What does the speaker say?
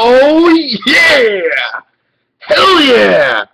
Oh yeah! Hell yeah!